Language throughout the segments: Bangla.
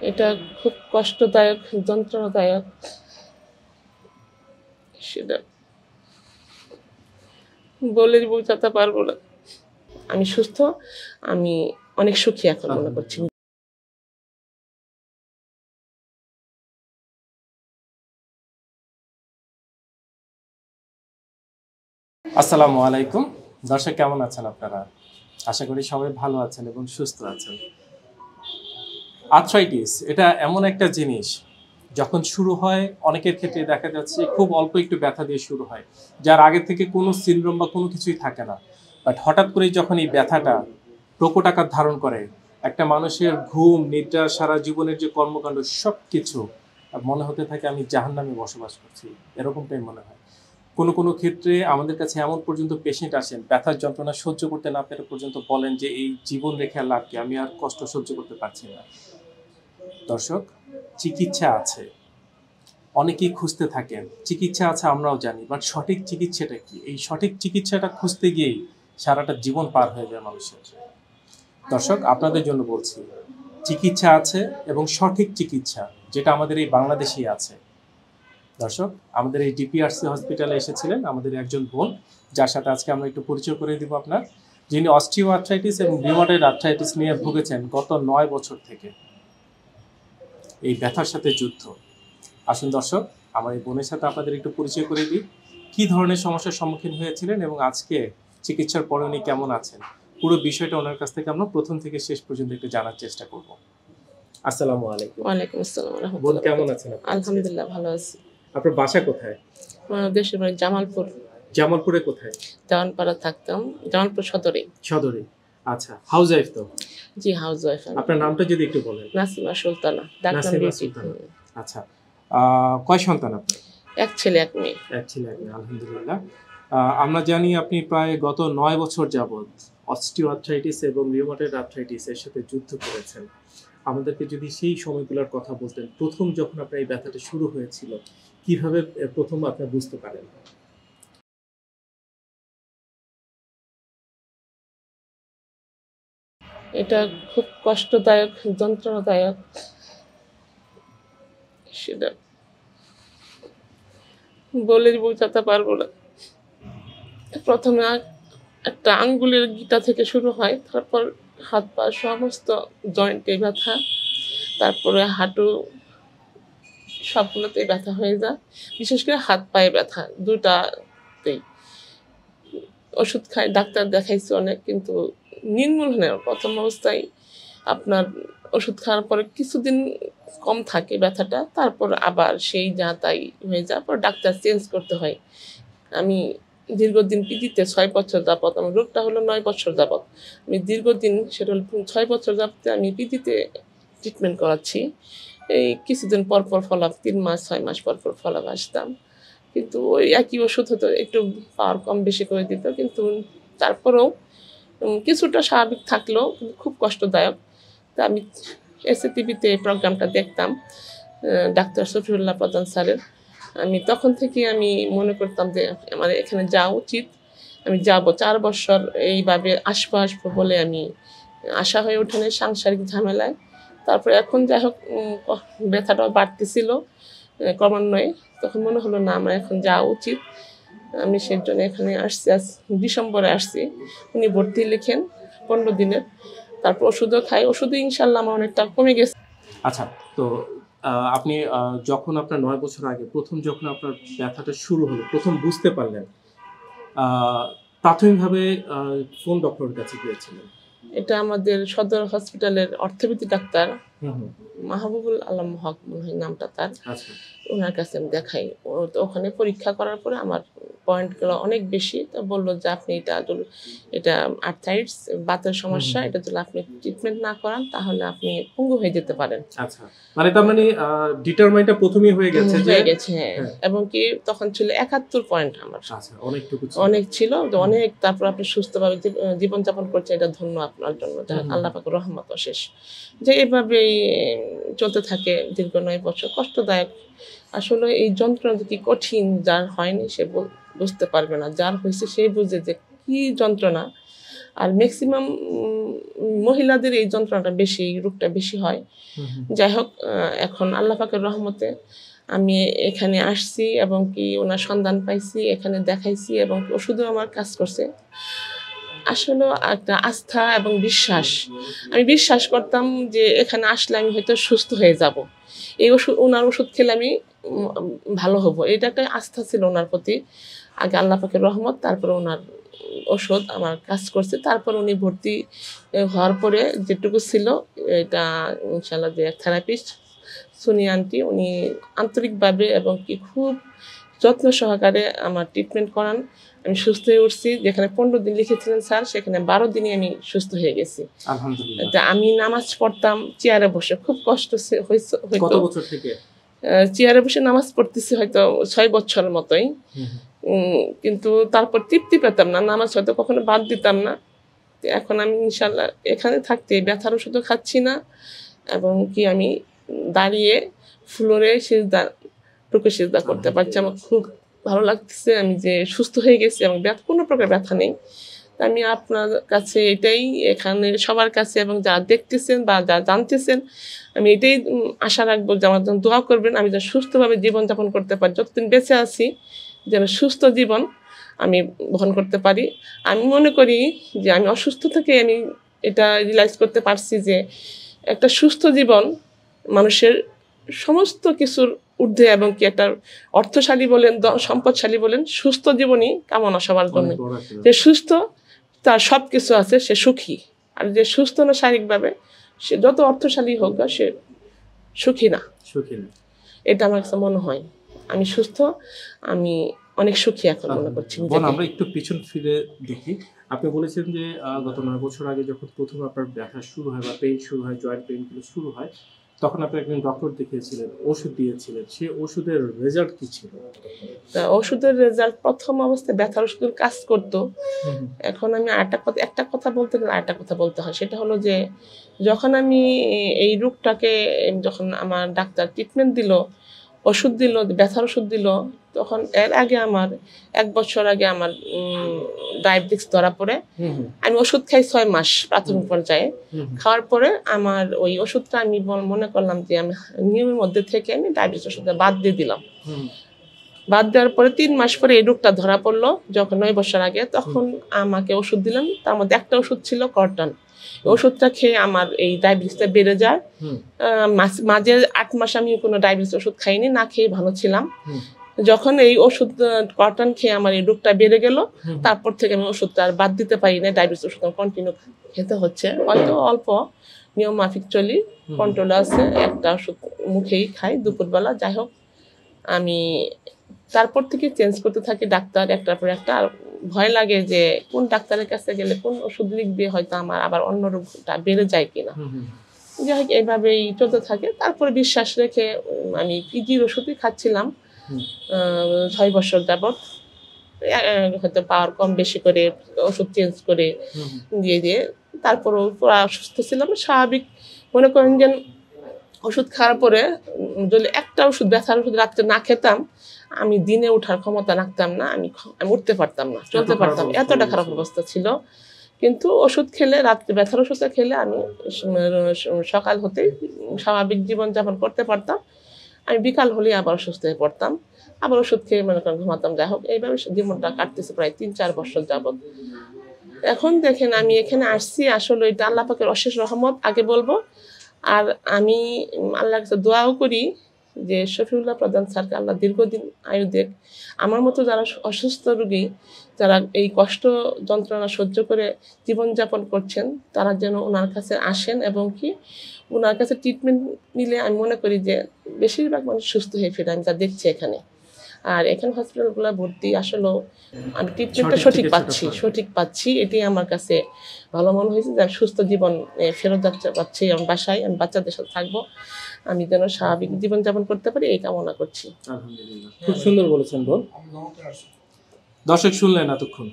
এটা খুব কষ্টদায়ক, যন্ত্রণাদায়ক সেটা। বলে বোঝাতে পারব না। আমি সুস্থ, আমি অনেক সুখী এখন মনে করছি। আসসালামু আলাইকুম। দর্শক, কেমন আছেন আপনারা? আশা করি সবাই ভালো আছেন এবং সুস্থ আছেন। আর্থ্রাইটিস এটা এমন একটা জিনিস, যখন শুরু হয়, অনেকের ক্ষেত্রে দেখা যাচ্ছে খুব অল্প একটু ব্যথা দিয়ে শুরু হয়, যার আগে থেকে কোনো সিনড্রোম বা কোনো কিছুই থাকে না। বাট হঠাৎ করেই যখন এই ব্যথাটা প্রকট আকার ধারণ করে, একটা মানুষের ঘুম, নিদ্রা, সারা জীবনের যে কর্মকাণ্ড সব কিছু মনে হতে থাকে আমি জাহান্নামে বসবাস করছি, এরকমটাই মনে হয়। কোনো কোনো ক্ষেত্রে আমাদের কাছে এমন পর্যন্ত পেশেন্ট আসেন, ব্যথার যন্ত্রণা সহ্য করতে না পেরে পর্যন্ত বলেন যে, এই জীবন রেখে লাভ আমি আর কষ্ট সহ্য করতে পারছি না। দর্শক, চিকিৎসা আছে। অনেকেই খুঁজতে থাকেন, চিকিৎসা আছে আমরাও জানি বাট সঠিক চিকিৎসাটা কি? এই সঠিক চিকিৎসাটা খুঁজতে গিয়েই সারাটা জীবন পার হয়ে যায় মানুষের। দর্শক, আপনাদের জন্য বলছি, চিকিৎসা আছে এবং সঠিক চিকিৎসা, যেটা আমাদের এই বাংলাদেশেই আছে। দর্শক, আমাদের এই ডিপিআরসি হসপিটালে এসেছিলেন আমাদের একজন বোন, যার সাথে আজকে আমরা একটু পরিচয় করে দিব আপনার। যিনি অস্টিও আর্থ্রাইটিস এবং রিউমাটয়েড আর্থ্রাইটিস নিয়ে ভুগেছেন গত নয় বছর থেকে। এই ব্যথার সাথে যুদ্ধ। আসুন দর্শক আমার এই বোনের সাথে আপনাদের একটু পরিচয় করে দিই। কী ধরনের সমস্যার সম্মুখীন হয়েছিলেন এবং আজকে চিকিৎসার পরে উনি কেমন আছেন? পুরো বিষয়টা ওনার কাছ থেকে আমরা প্রথম থেকে শেষ পর্যন্ত একটু জানার চেষ্টা করব। আসসালামু আলাইকুম। ওয়ালাইকুম আসসালাম বোন কেমন আছেন? আলহামদুলিল্লাহ ভালো আছি। আপনার বাসা কোথায়? আমার দেশের বাড়ি জামালপুর। জামালপুরে কোথায়? দেওয়ানপাড়া থাকতাম জামালপুর সদরে। সদরে। আচ্ছা হাউস ওয়াইফ তো? জি হাউস ওয়াইফ আপনার নামটা যদি একটু বলেন। নাসিমা সুলতানা ডাক্তার নাসিমা সুলতানা। আচ্ছা কয় সন্তান আপনার? এক ছেলে এক মেয়ে। এক ছেলে এক মেয়ে, আলহামদুলিল্লাহ। আমরা জানি আপনি প্রায় গত নয় বছর যাবৎ অস্টিও আর্থ্রাইটিস এবং রিউমাটয়েড আর্থ্রাইটিস এর সাথে যুদ্ধ করেছেন। আমাদেরকে যদি সেই সময়গুলোর কথা বলতেন প্রথম যখন আপনার এই ব্যথাটা শুরু হয়েছিল কীভাবে প্রথম আপনার বুঝতে পারেন? এটা খুব কষ্টদায়ক, যন্ত্রণাদায়ক সেটা। বলে বোঝাতে পারব না। প্রথমে একটা আঙ্গুলের গিটা থেকে শুরু হয়, তারপর হাত পা সমস্ত জয়েন্টে ব্যথা, তারপরে হাঁটু সবগুলোতেই ব্যথা হয়ে যায়। বিশেষ করে হাত পায়ে ব্যথা, দুটাতেই। ওষুধ খাই, ডাক্তার দেখাইছি অনেক, কিন্তু নির্মূল। প্রথম অবস্থায় আপনার ওষুধ খাওয়ার পরে কিছুদিন কম থাকে ব্যথাটা, তারপর আবার সেই যা তাই হয়ে যাওয়ার পর ডাক্তার চেঞ্জ করতে হয়। আমি দীর্ঘদিন পিজিতে ছয় বছর যাবত আমার রোগটা হলো নয় বছর যাবত আমি দীর্ঘদিন সেটা হলো ছয় বছর যাবত আমি পিজিতে ট্রিটমেন্ট করাচ্ছি। এই কিছুদিন পর পর ফলাপ তিন মাস, ছয় মাস পর পর ফলাপ আসতাম। কিন্তু ওই একই ওষুধ হতো একটু পাওয়ার কম বেশি করে দিত, কিন্তু তারপরেও কিছুটা স্বাভাবিক থাকলেও খুব কষ্টদায়ক। তা আমি এসএ টিভিতে এই প্রোগ্রামটা দেখতাম ডাক্তার শফিউল্লাহ প্রধান স্যারের। আমি তখন থেকে আমি মনে করতাম যে আমার এখানে যাওয়া উচিত। আমি যাব চার বছর, এইভাবে আসব আসব বলে আমি আশা হয়ে ওঠেনি সাংসারিক ঝামেলায়। তারপরে এখন যাই হোক ব্যথাটাও বাড়তেছিল ক্রমান্বয়ে। তখন মনে হলো না, আমার এখন যাওয়া উচিত। আমি সেই জন্য এখানে আসছি আজ ডিসেম্বরে আসছি। উনি ভর্তি লিখেন পনেরো দিনের তারপর ওষুধও খাই। ওষুধও ইনশাল্লাহ আমার অনেকটা কমে গেছে। আচ্ছা তো আপনি যখন আপনার নয় বছর আগে প্রথম যখন আপনার ব্যথাটা শুরু হলো প্রথম বুঝতে পারলেন প্রাথমিকভাবে কোন ডক্টরের কাছে গিয়েছিলেন? এটা আমাদের সদর হসপিটালের অর্থোপেডিক ডাক্তার মাহবুবুল আলম হক মনে হয় নামটা তার। আচ্ছা। ওনার কাছে আমি দেখাই। ও তো ওখানে পরীক্ষা করার পরে আমার পয়েন্টগুলো অনেক বেশি। তো বলল যে আপনি এটা এটা আর্থাইটস বাতের সমস্যা এটা যদি আপনি ট্রিটমেন্ট না করান তাহলে আপনি পঙ্গু হয়ে যেতে পারেন। আচ্ছা। মানে তার মানে ডিটারমাইনটা প্রথমেই হয়ে গেছে হয়ে গেছে হ্যাঁ। হ্যাঁ। এবং কি তখন ছিল একাত্তর পয়েন্ট আমার। আচ্ছা অনেকটুকু অনেক ছিল। অনেক তারপর আপনি সুস্থভাবে জীব- জীবনযাপন করছেন এটা ধন্য আপনার জন্য। আল্লাহ পাকের রহমত অশেষ। যে এভাবেই চলতে থাকে দীর্ঘ নয় বছর। কষ্টদায়ক। আসলে এই যন্ত্রণা কি কঠিন যার হয়নি সে বুঝতে পারবে না। যার হয়েছে সেই বুঝে যে কি যন্ত্রণা। আর ম্যাক্সিমাম মহিলাদের এই যন্ত্রণাটা বেশি এই রোগটা বেশি হয়। যাই হোক এখন আল্লাহ পাকের রহমতে আমি এখানে আসছি এবং কি ওনার সন্ধান পাইছি এখানে দেখাইছি এবং ওষুধও আমার কাজ করছে। আসলে একটা আস্থা এবং বিশ্বাস। আমি বিশ্বাস করতাম যে এখানে আসলে আমি হয়তো সুস্থ হয়ে যাব। এই ওষুধ, ওনার ওষুধ খেলে আমি ভালো হব। এটা একটা আস্থা ছিল ওনার প্রতি। আগে আল্লাহ পাকের রহমত, তারপরে ওনার ওষুধ আমার কাজ করছে। তারপর উনি ভর্তি হওয়ার পরে যেটুকু ছিল, এটা ইনশাল্লাহ যে থেরাপিস্ট সুনি আন্টি উনি আন্তরিকভাবে এবং কি খুব যত্ন সহকারে আমার ট্রিটমেন্ট করান। আমি সুস্থ হয়ে উঠছি। যেখানে পনেরো দিন লিখেছিলেন স্যার সেখানে বারো দিনে আমি সুস্থ হয়ে গেছি। আলহামদুলিল্লাহ। তা আমি নামাজ পড়তাম চেয়ারে বসে খুব কষ্ট হয়তো। চেয়ারে বসে নামাজ পড়তেছি হয়তো ছয় বছর মতোই। কিন্তু তারপর তৃপ্তি পেতাম না নামাজ হয়তো কখনো বাদ দিতাম না। এখন আমি ইনশাল্লাহ এখানে থাকতে ব্যথার ওষুধও খাচ্ছি না। এবং কি আমি দাঁড়িয়ে ফ্লোরে সিজদা টুকু সিজদা করতে পারছি আমার খুব ভালো লাগতেছে, আমি যে সুস্থ হয়ে গেছি এবং ব্যথা, কোনো প্রকার ব্যথা নেই। আমি আপনার কাছে এটাই, এখানে সবার কাছে এবং যা দেখতেছেন বা যা জানতেছেন, আমি এটাই আশা রাখব যে আমার জন্য দোয়া করবেন। আমি যেন সুস্থভাবে জীবনযাপন করতে পারি। যতদিন বেঁচে আছি, যেন সুস্থ জীবন আমি বহন করতে পারি। আমি মনে করি যে আমি অসুস্থ থেকে আমি এটা রিয়েলাইজ করতে পারছি যে একটা সুস্থ জীবন মানুষের সমস্ত কিছুর ঊর্ধ্বে এবং কি একটা অর্থশালী বলেন সম্পদশালী বলেন সুস্থ জীবনই কামনা সবার জন্য। যে সুস্থ তার সব কিছু আছে সে সুখী। আর যে সুস্থ না শারীরিকভাবে সে যত অর্থশালী হোক না সে সুখী না। সুখী না। এটা আমার কাছে মনে হয়। আমি সুস্থ আমি অনেক সুখী এখন মনে করছি আমরা একটু পিছন ফিরে দেখি। আপনি বলেছেন যে গত নয় বছর আগে যখন প্রথম আপনার ব্যথা শুরু হয় বা পেইন শুরু হয় জয়েন্ট পেইনগুলো শুরু হয় তখন আপনি একজন ডক্টর দেখিয়েছিলেন ওষুধ দিয়েছিলেন সে ওষুধের রেজাল্ট কি ছিল? তা ওষুধের রেজাল্ট প্রথম অবস্থায় ব্যথার ওষুধ কাজ করতো। এখন আমি আরেকটা কথা একটা কথা বলতে গেলে আরেকটা কথা বলতে হয়। সেটা হলো যে যখন আমি এই রোগটাকে যখন আমার ডাক্তার ট্রিটমেন্ট দিল ওষুধ দিল ব্যথার ওষুধ দিল। তখন এর আগে আমার এক বছর আগে আমার ডায়াবেটিক্স ধরা পড়ে। আমি ওষুধ খাই ছয় মাস প্রাথমিক পর্যায়ে। খাওয়ার পরে আমার ওই ওষুধটা আমি মনে করলাম যে আমি নিয়মের মধ্যে থেকে আমি ডায়াবেটিস ওষুধটা বাদ দিয়ে দিলাম। বাদ দেওয়ার পরে তিন মাস পরে এই রোগটা ধরা পড়ল যখন নয় বছর আগে। তখন আমাকে ওষুধ দিলাম তার মধ্যে একটা ওষুধ ছিল কর্টন। ওষুধটা খেয়ে আমার এই ডায়াবেটিসটা বেড়ে যায়। মাঝে আট মাস আমি কোনো ডায়াবেটিস ওষুধ খাইনি না খেয়ে ভালো ছিলাম। যখন এই ওষুধ কটন খেয়ে আমার এই রোগটা বেড়ে গেল তারপর থেকে আমি ওষুধটা আর বাদ দিতে পারি না ডায়াবেটিস ওষুধ কন্টিনিউ খেতে হচ্ছে। হয়তো অল্প নিয়ম মাফিক চলি কন্ট্রোল আছে একটা ওষুধ মুখেই খাই দুপুরবেলা। যাই হোক আমি তারপর থেকে চেঞ্জ করতে থাকি ডাক্তার একটার পর একটা। আর ভয় লাগে যে কোন ডাক্তারের কাছে গেলে কোন ওষুধ লিখবে হয়তো আমার আবার অন্য রোগটা বেড়ে যায় কিনা। যাই হোক এইভাবেই চলতে থাকে। তারপরে বিশ্বাস রেখে আমি পিজির ওষুধই খাচ্ছিলাম। ছয় বছর যাবৎ। হয়তো পাওয়ার কম বেশি করে ওষুধ চেঞ্জ করে দিয়ে দিয়ে তারপরও পুরা সুস্থ ছিলাম। স্বাভাবিক। মনে করেন যে ওষুধ খাওয়ার পরে যদি একটা ওষুধ ব্যথার ওষুধ রাত্রে না খেতাম আমি দিনে ওঠার ক্ষমতা রাখতাম না আমি আমি উঠতে পারতাম না চলতে পারতাম এতটা খারাপ অবস্থা ছিল। কিন্তু ওষুধ খেলে রাত্রে ব্যথার ওষুধটা খেলে আমি সকাল হতেই স্বাভাবিক জীবনযাপন করতে পারতাম। আমি বিকাল হলেই আবার অসুস্থ হয়ে পড়তাম। আবার ওষুধ খেয়ে মনে করেন ঘুমাতাম। যাই হোক, এইভাবে জীবনটা কাটতেছে প্রায় তিন, চার বছর যাবত এখন দেখেন আমি এখানে আসছি, আসলে এটা আল্লাহ পাকের অশেষ রহমত, আগে বলব। আর আমি কাছে দোয়াও করি যে শফিউল্লাহ প্রধান স্যারকে আল্লাহ দীর্ঘদিন আয়ু দেখ আমার মতো যারা অসুস্থ রোগী, যারা এই কষ্ট যন্ত্রণা সহ্য করে জীবনযাপন করছেন, তারা যেন ওনার কাছে আসেন এবং কি ওনার কাছে ট্রিটমেন্ট নিলে আমি মনে করি যে বেশিরভাগ মানুষ সুস্থ হয়ে ফিরে আমি তা দেখছি এখানে। আর এখানে হসপিটালগুলো ভর্তি আসলেও আমি ট্রিটমেন্টটা সঠিক পাচ্ছি সঠিক পাচ্ছি এটাই আমার কাছে ভালো মনে হয়েছে যে আমি সুস্থ জীবন ফেরত যাচ্ছে পাচ্ছি আমি বাসায় আমি বাচ্চাদের সাথে থাকব আমি যেন স্বাভাবিক জীবনযাপন করতে পারি এই কামনা করছি। খুব সুন্দর বলেছেন বোন দর্শক শুনলেন এতক্ষণ।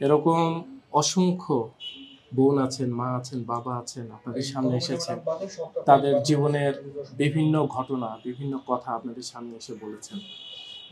এরকম অসংখ্য বোন আছেন মা আছেন বাবা আছেন আপনাদের সামনে এসেছেন। তাদের জীবনের বিভিন্ন ঘটনা বিভিন্ন কথা আপনাদের সামনে এসে বলেছেন।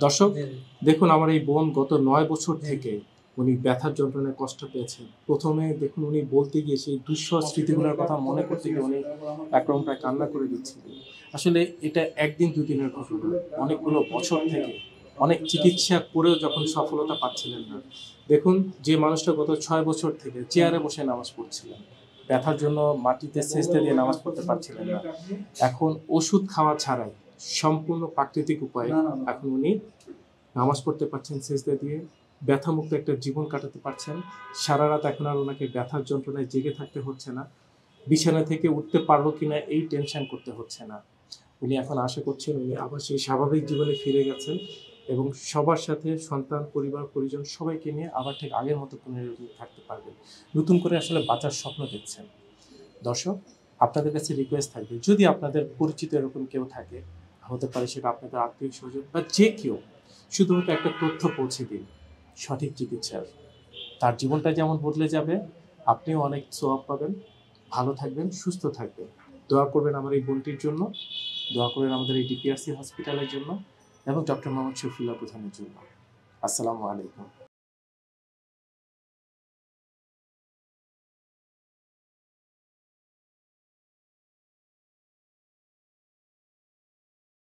দর্শক দেখুন আমার এই বোন গত নয় বছর থেকে উনি ব্যথার যন্ত্রণায় কষ্ট পেয়েছেন। প্রথমে দেখুন উনি বলতে গিয়ে সেই দুঃসহ স্মৃতিগুলোর কথা মনে করতে গিয়ে উনি একরকম প্রায় কান্না করে দিচ্ছিলেন। আসলে এটা একদিন দুদিনের ঘটনা। অনেকগুলো বছর থেকে অনেক চিকিৎসা করেও যখন সফলতা পাচ্ছিলেন না। দেখুন, যে মানুষটা গত ছয় বছর থেকে চেয়ারে বসে নামাজ পড়ছিলেন, ব্যথার জন্য মাটিতে সেচতে দিয়ে নামাজ পড়তে পারছিলেন না। এখন ওষুধ খাওয়া ছাড়াই সম্পূর্ণ প্রাকৃতিক উপায়ে এখন উনি নামাজ পড়তে পারছেন সেজদা দিয়ে। ব্যথামুক্ত একটা জীবন কাটাতে পারছেন। সারা রাত এখন আর ওনাকে ব্যথার যন্ত্রণায় জেগে থাকতে হচ্ছে না। বিছানা থেকে উঠতে পারব কিনা এই টেনশন করতে হচ্ছে না। উনি এখন আশা করছেন উনি আবার সেই স্বাভাবিক জীবনে ফিরে গেছেন। এবং সবার সাথে সন্তান, পরিবার, পরিজন সবাইকে নিয়ে আবার ঠিক আগের মতো পুনরাবৃত্তি থাকতে পারবেন নতুন করে আসলে বাঁচার স্বপ্ন দেখছেন। দর্শক, আপনাদের কাছে রিকোয়েস্ট থাকবে, যদি আপনাদের পরিচিত এরকম কেউ থাকে, হতে পারে সেটা আপনাদের আত্মীয় স্বজন বা যে কেউ, শুধুমাত্র একটা তথ্য পৌঁছে দিন, সঠিক চিকিৎসার। তার জীবনটা যেমন বদলে যাবে, আপনিও অনেক সোয়াব পাবেন। ভালো থাকবেন, সুস্থ থাকবেন। দোয়া করবেন আমার এই বোনটির জন্য, দোয়া করবেন আমাদের এই ডিপিআরসি হসপিটালের জন্য। এবং ডক্টর মোহাম্মদ শফিউল্লাহ প্রধানের জন্য। আসসালামু আলাইকুম।